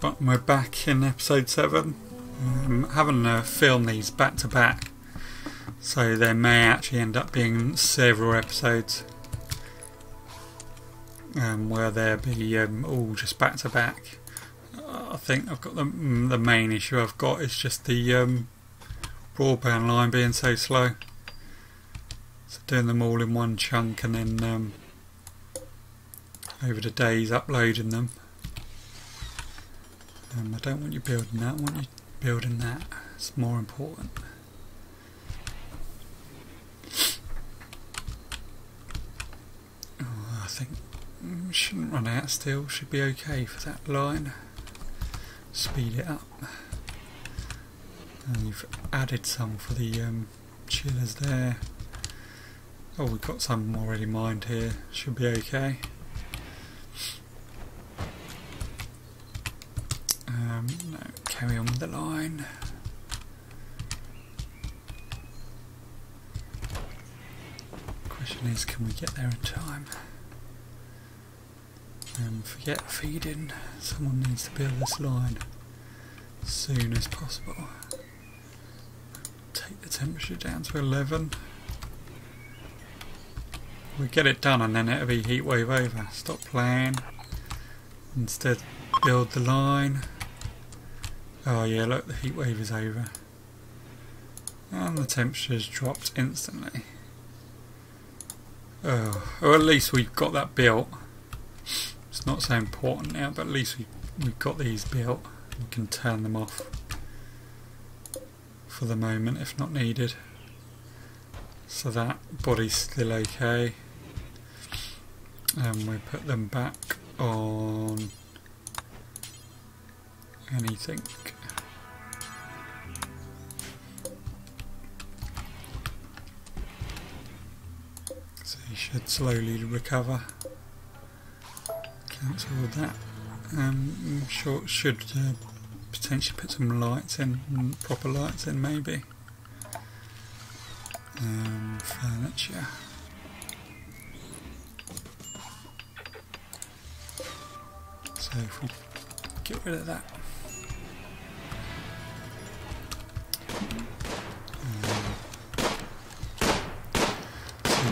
but we're back in episode 7. Um, having to film these back to back, so there may actually end up being several episodes um, where they'll be um, all just back to back. I think I've got the, mm, the main issue I've got is just the um, broadband line being so slow. So doing them all in one chunk and then um, over the days uploading them. Um, I don't want you building that, I want you building that. It's more important. Oh, I think we shouldn't run out still, should be okay for that line. Speed it up. And you've added some for the um, chillers there. Oh, we've got some already mined here, should be okay. Um, no, carry on with the line. Can we get there in time? And forget feeding. Someone needs to build this line as soon as possible. Take the temperature down to 11. We get it done and then it'll be heat wave over. Stop playing. Instead, build the line. Oh yeah, look, the heat wave is over. And the temperature's dropped instantly. Oh, or at least we've got that built. It's not so important now, but at least we, we've got these built. We can turn them off for the moment if not needed. So that body's still okay. And we put them back on anything. He slowly recover. Cancel that. Um, I'm sure it should uh, potentially put some lights in, mm, proper lights in maybe. Um, furniture. So if we get rid of that.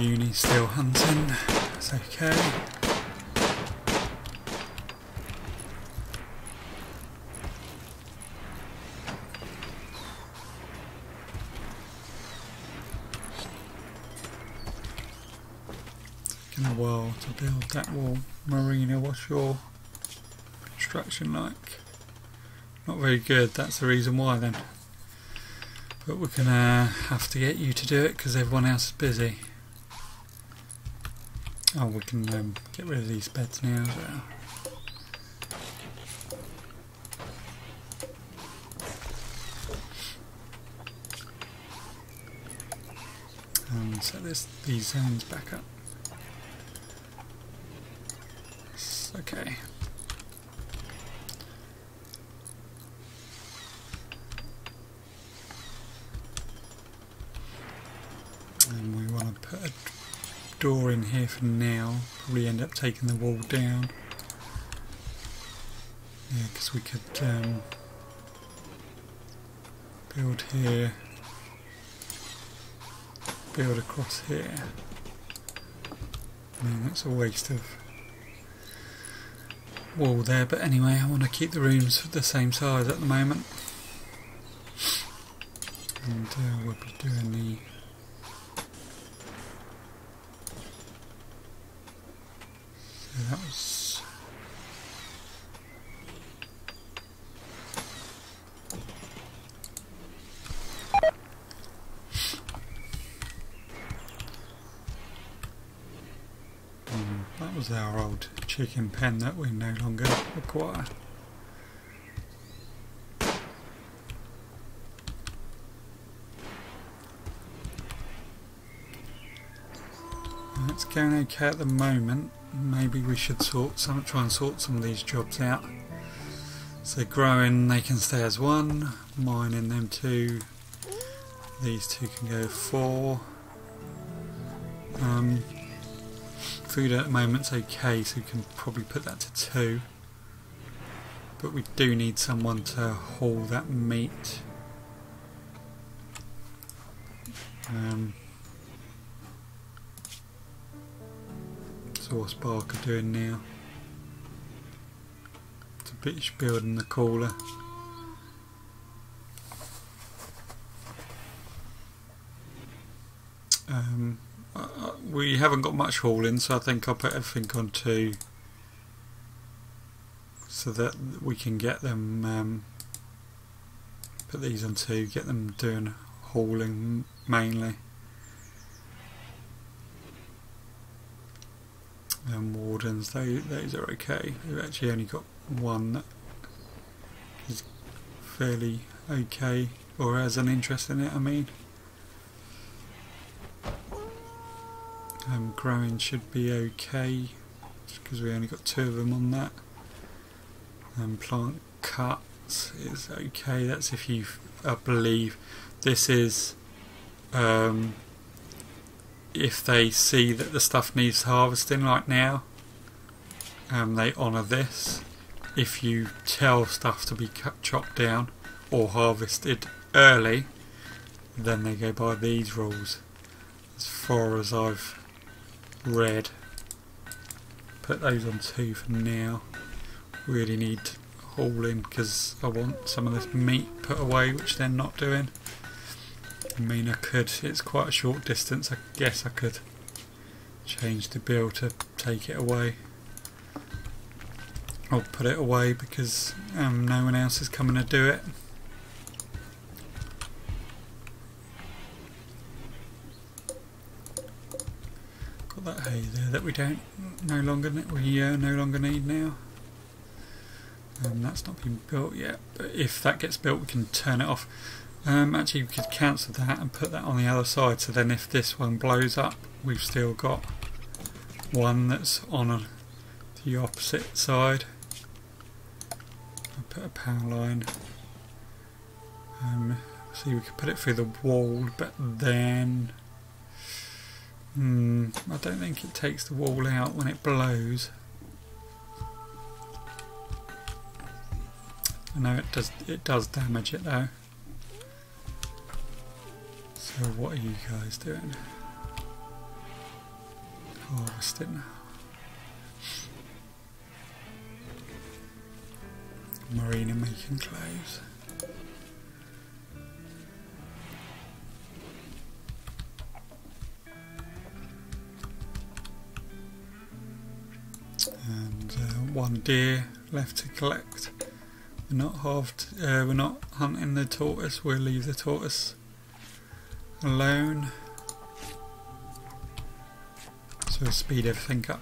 Uni still hunting. It's okay. Taking a while to build that wall. Marina, what's your construction like? Not very good, that's the reason why then. But we're gonna have to get you to do it because everyone else is busy. Oh, we can um, get rid of these beds now well. And set this, these zones back up. It's okay. And we want to put a door in here for now. Probably end up taking the wall down. Yeah, because we could um, build here, build across here. I mean, that's a waste of wall there, but anyway, I want to keep the rooms the same size at the moment. And uh, we'll be doing the Was Mm, that was our old chicken pen that we no longer require. It's going okay at the moment. Maybe we should sort some, try and sort some of these jobs out. So growing, they can stay as one. Mining them two. These two can go four. Um, food at the moment's okay, so we can probably put that to two. but we do need someone to haul that meat. Um, so what's doing now? It's a bitch building the cooler. Um, we haven't got much hauling, so I think I'll put everything on two so that we can get them um, put these on two, get them doing hauling mainly. They, those are okay. We've actually only got one that is fairly okay, or has an interest in it, I mean. Um, growing should be okay, because we only got two of them on that. And plant cut is okay, that's if you, I believe, this is um, if they see that the stuff needs harvesting like now um, they honour this. If you tell stuff to be cut, chopped down or harvested early then they go by these rules. As far as I've read put those on two for now. Really need hauling because I want some of this meat put away which they're not doing. I mean I could, it's quite a short distance, I guess I could change the bill to take it away. I'll put it away because um, no one else is coming to do it. Got that hay there that we don't no longer we uh, no longer need now. Um, that's not been built yet, but if that gets built we can turn it off. Um, actually, we could cancel that and put that on the other side. So then, if this one blows up, we've still got one that's on a, the opposite side. Put a power line. Um, see, we could put it through the wall, but then hmm, I don't think it takes the wall out when it blows. I know it does. It does damage it though. So what are you guys doing? Harvesting. Marina making clothes. And uh, one deer left to collect. We're not. Uh, we're not hunting the tortoise. We'll leave the tortoise alone. So we'll speed everything up.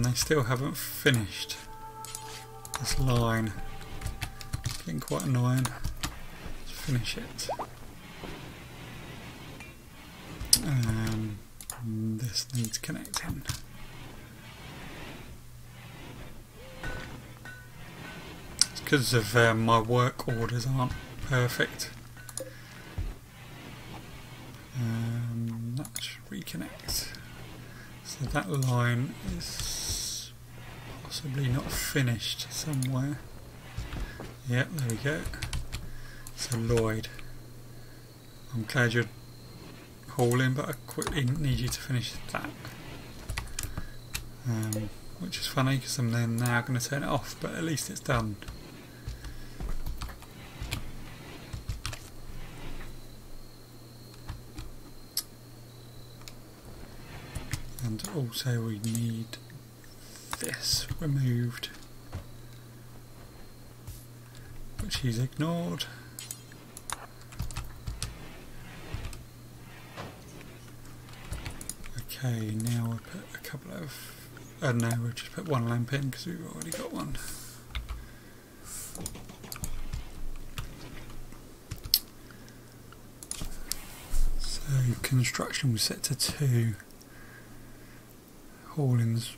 And they still haven't finished this line. It's getting quite annoying. Let's finish it. Um, this needs connecting. It's because of um, my work orders aren't perfect. Um, should reconnect. So that line is possibly not finished somewhere. Yep, there we go. So Lloyd, I'm glad you're hauling, but I quickly need you to finish that. Um, which is funny because I'm then now going to turn it off, but at least it's done. and also we need this removed. Which he's ignored. Okay now we'll put a couple of uh, no we'll just put one lamp in because we've already got one. So construction was set to two. Haulings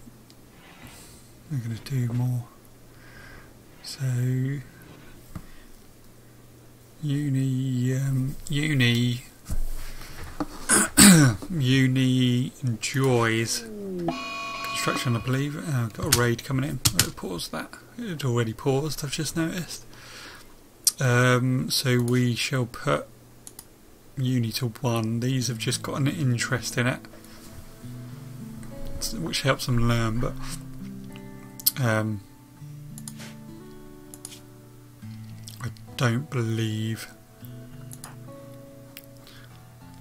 we're going to do more so uni um, uni uni enjoys construction, I believe. Uh, got a raid coming in. Pause that. It already paused, I've just noticed. Um, so we shall put uni to 1. These have just got an interest in it, which helps them learn, but um, I don't believe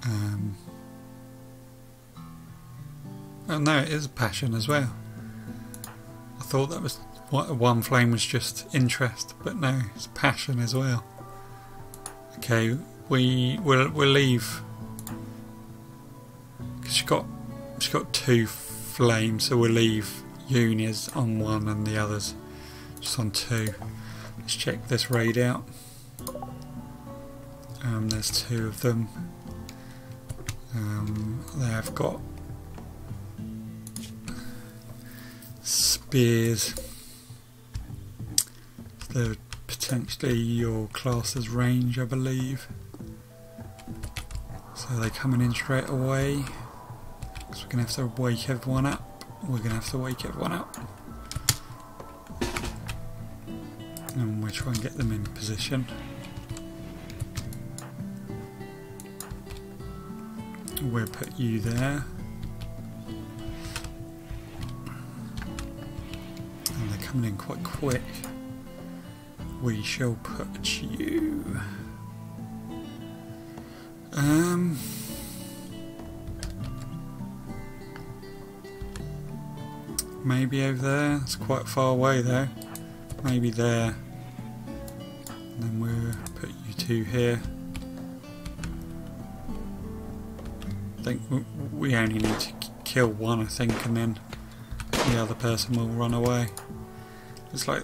um, oh no, it is passion as well. I thought that was one flame was just interest, but no, it's passion as well. Okay, we will we'll leave because she got she got two flames, so we'll leave Uni's on one and the others just on two. Let's check this raid out. Um, there's two of them. Um, they have got spears. They're potentially your class's range, I believe. So they're coming in straight away. So we're going to have to wake everyone up. We're going to have to wake everyone up. And we'll try and get them in position. We'll put you there. And they're coming in quite quick. We shall put you. Um. Maybe over there. It's quite far away though. Maybe there. And then we'll put you two here. I think we only need to kill one, I think, and then the other person will run away. It's like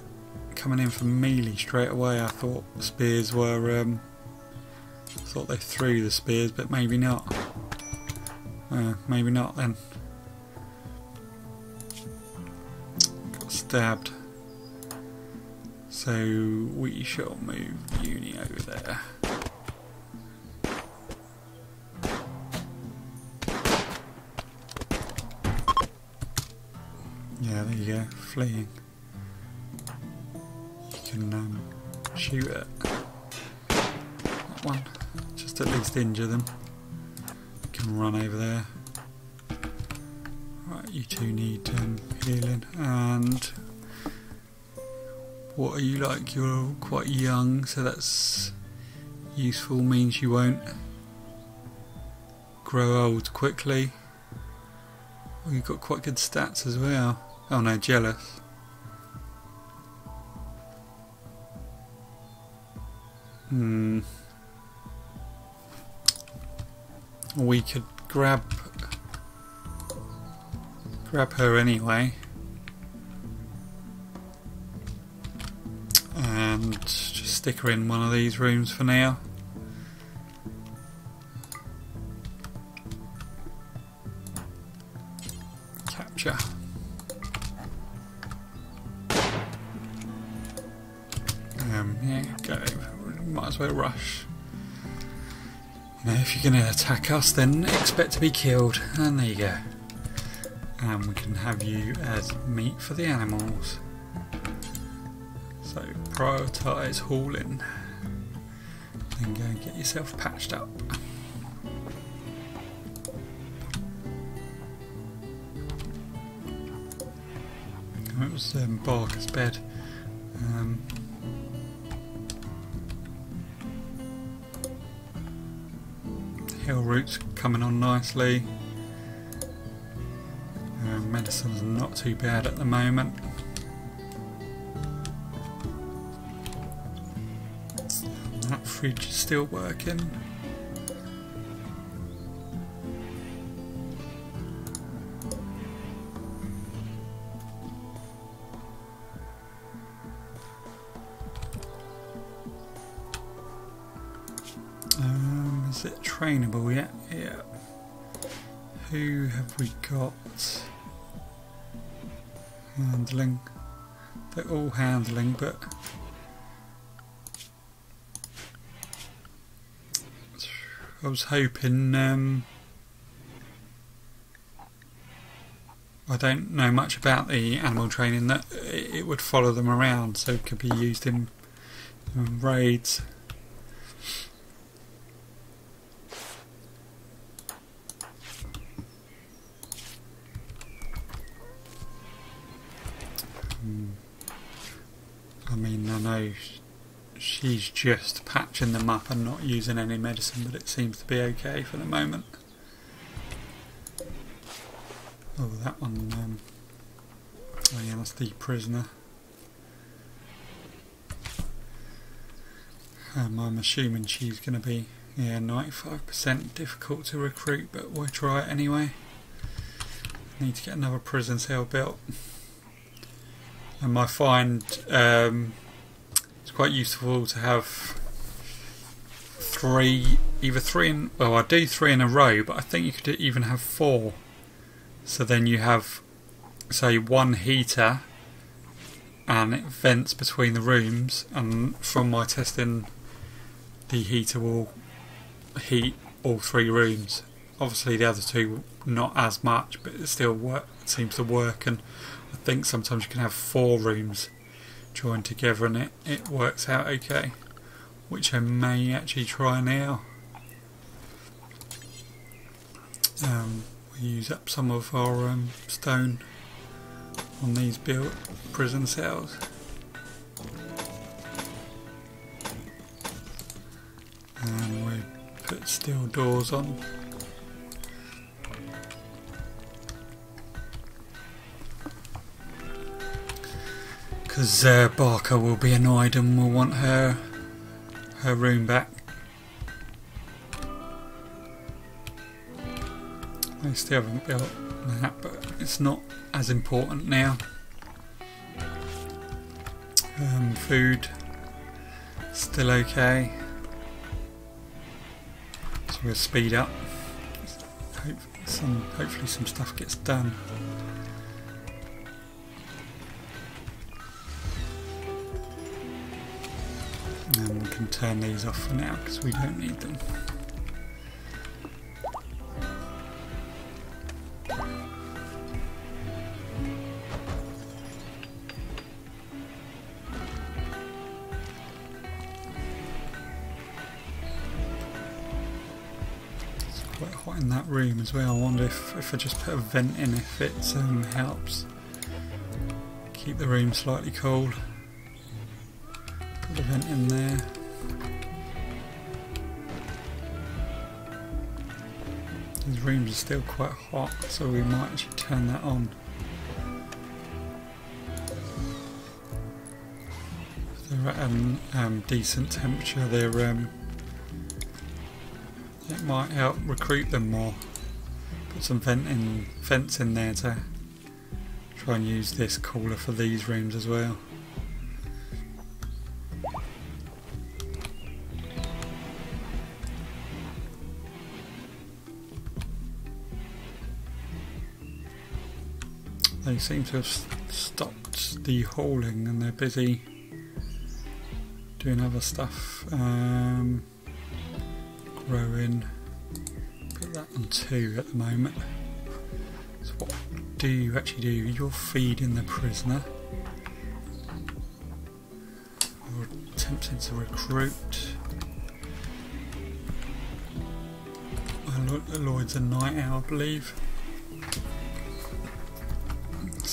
coming in from melee straight away. I thought the spears were. Um, I thought they threw the spears, but maybe not. Uh, maybe not then. Stabbed. So we shall move Uni over there. Yeah, there you go, fleeing. You can um, shoot it. That one, just at least injure them. You can run over there. You two need um, healing. And what are you like? You're quite young, so that's useful, means you won't grow old quickly. Well, you've got quite good stats as well. Oh no, jealous. Hmm. We could grab grab her anyway. And just stick her in one of these rooms for now. Capture. Um, yeah, go. Might as well rush. You know, if you're going to attack us, then expect to be killed. And there you go. And we can have you as meat for the animals. So prioritise hauling. Then go and get yourself patched up. It was um, Barker's bed. Um, healroots coming on nicely. Medicine's not too bad at the moment. That fridge is still working. Um, is it trainable yet? Yeah. Who have we got? Handling. They're all handling, but I was hoping um, I don't know much about the animal training that it would follow them around, so it could be used in, in raids. Hmm. I mean, I know she's just patching them up and not using any medicine, but it seems to be okay for the moment. Oh, that one. Um, oh, yeah, that's the prisoner. Um, I'm assuming she's going to be, yeah, 95% difficult to recruit, but we'll try it anyway. Need to get another prison cell built. And I find um, quite useful to have three, either three in, well, I do three in a row, but I think you could even have four so then you have, say, one heater and it vents between the rooms and from my testing the heater will heat all three rooms. Obviously the other two not as much but it still work, seems to work and I think sometimes you can have four rooms joined together and it, it works out okay which I may actually try now. Um, use up some of our um, stone on these built prison cells. And we put steel doors on. Because uh, Barker will be annoyed and will want her her room back. I still haven't built that, but it's not as important now. Um, food, still okay. So we'll speed up. Hope some, hopefully some stuff gets done. And we can turn these off for now because we don't need them. It's quite hot in that room as well. I wonder if, if I just put a vent in if it um, helps keep the room slightly cold. Vent in there. These rooms are still quite hot so we might actually turn that on. they're at a um, decent temperature they're um, it might help recruit them more. Put some venting, vents in there to try and use this cooler for these rooms as well. They seem to have stopped the hauling and they're busy doing other stuff. Um, growing. Put that on two at the moment. So what do you actually do? You're feeding the prisoner. You're attempting to recruit. Lloyd's a night owl, I believe.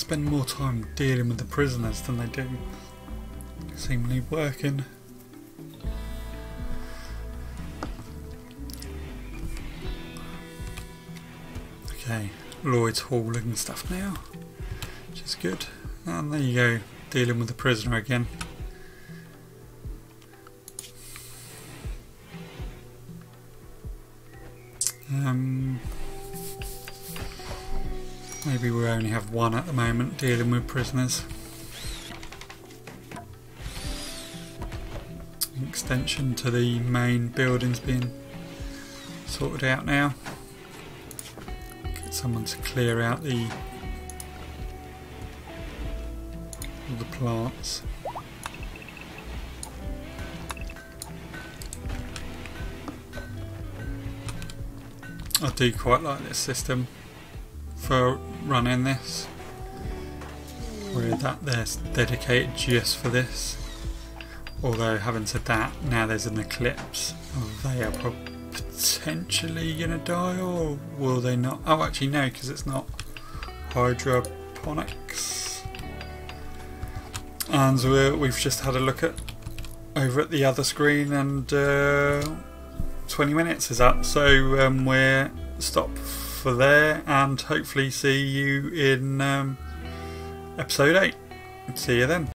Spend more time dealing with the prisoners than they do seemingly working. Okay, Lloyd's hauling stuff now, which is good. And there you go, dealing with the prisoner again. Um, maybe we only have one at the moment dealing with prisoners. An extension to the main building's been sorted out now Get someone to clear out the all the plants. I do quite like this system for running this. video that there's dedicated just for this. Although, having said that, now there's an eclipse. They are potentially to die, or will they not? Oh, actually, no, because it's not hydroponics. And we've just had a look at over at the other screen, and uh, 20 minutes is up. So um, we're stop for there, and hopefully see you in um, episode 8. See you then.